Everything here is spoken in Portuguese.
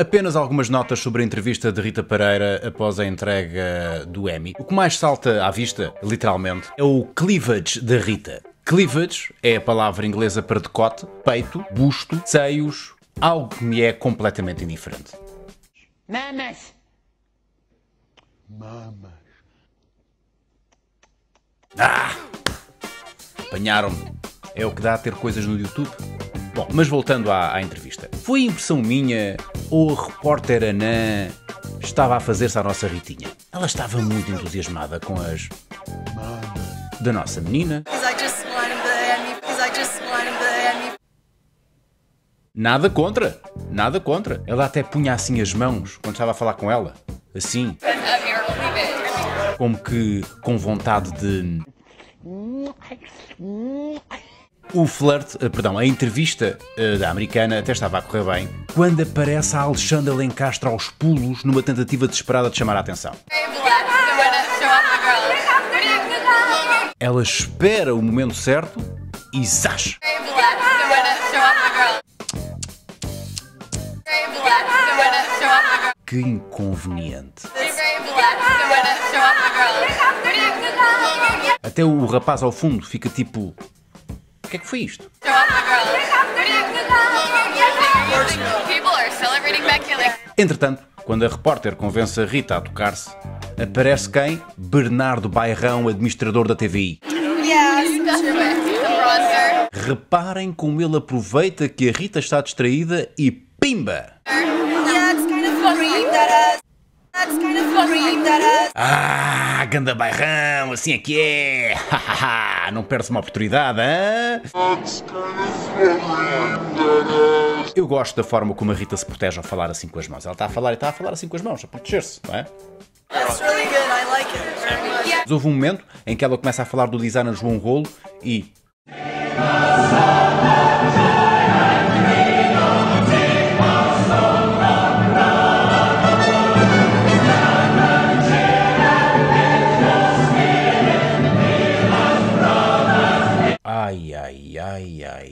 Apenas algumas notas sobre a entrevista de Rita Pereira após a entrega do Emmy. O que mais salta à vista, literalmente, é o cleavage da Rita. Cleavage é a palavra inglesa para decote, peito, busto, seios, algo que me é completamente indiferente. Mamas. Ah! Apanharam-me. É o que dá a ter coisas no YouTube. Bom, mas voltando à, à entrevista. Foi impressão minha ou a repórter Anã estava a fazer-se à nossa Ritinha? Ela estava muito entusiasmada com as. da nossa menina. Nada contra, nada contra. Ela até punha assim as mãos quando estava a falar com ela. Assim. Como que com vontade de. O flirt, eh, perdão, a entrevista eh, da americana até estava a correr bem quando aparece a Alexandra Lencastre aos pulos numa tentativa desesperada de chamar a atenção. Ela espera o momento certo e zás! Que inconveniente. Até o rapaz ao fundo fica tipo: O que é que foi isto? Entretanto, quando a repórter convence a Rita a tocar-se, aparece quem? Bernardo Bairrão, administrador da TVI. Reparem como ele aproveita que a Rita está distraída e pimba! Ah, ganda Bairrão, assim é que é! Não perde uma oportunidade, hã? Eu gosto da forma como a Rita se protege ao falar assim com as mãos. Ela está a falar e está a falar assim com as mãos, a proteger-se, não é? That's really good. I like it very much. Mas houve um momento em que ela começa a falar do designer João Rolo e.